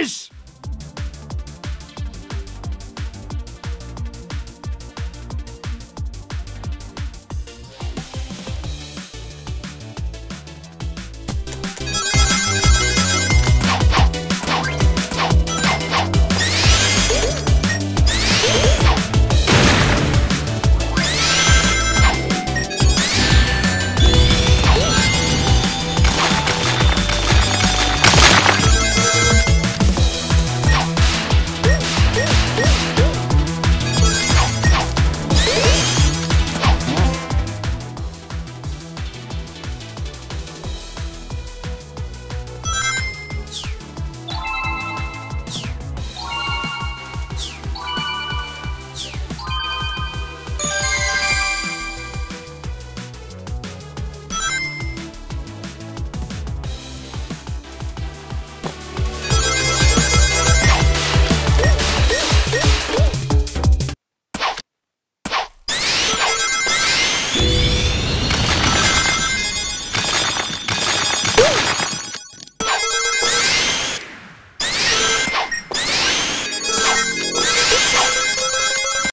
Why, Woo!